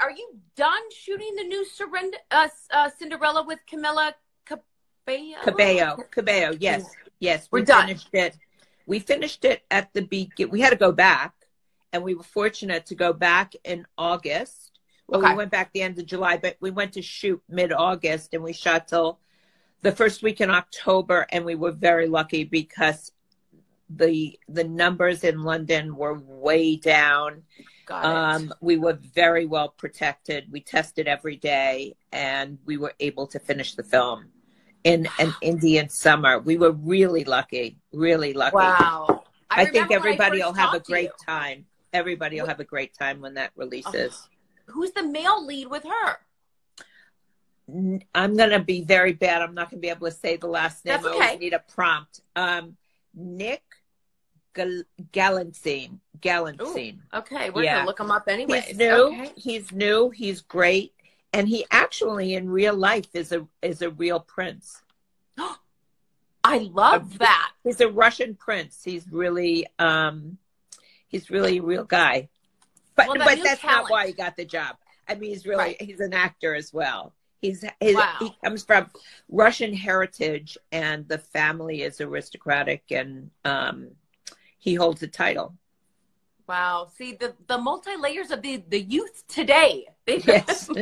are you done shooting the new Surrender, uh, uh, Cinderella with Camila Cabello? Cabello, Cabello. Yes, yes. We're we done. Finished it. We finished it at the begin. We had to go back, and we were fortunate to go back in August. Well, Okay. we went back the end of July, but we went to shoot mid August, and we shot till the first week in October, and we were very lucky because the the numbers in London were way down. Um, we were very well protected. We tested every day, and we were able to finish the film in an Indian summer. We were really lucky, really lucky. wow. I, think remember when I everybody will have a great time. Everybody will have a great time when that releases. Who's the male lead with her? I'm going to be very bad. I'm not going to be able to say the last name. That's okay. I always need a prompt. Um, Nick Gal- Galantine. Galantine. Okay, we're Yeah. gonna look him up anyway. He's new. Okay. He's new. He's great, and he actually in real life is a is a real prince. I love that. He's a Russian prince. He's really um, he's really a real guy. But Well, that but that's talent. not why he got the job. I mean, he's really Right. he's an actor as well. He's his, Wow. he comes from Russian heritage, and the family is aristocratic, and um, he holds a title. Wow. See the the multi layers of the the youth today. They Yes.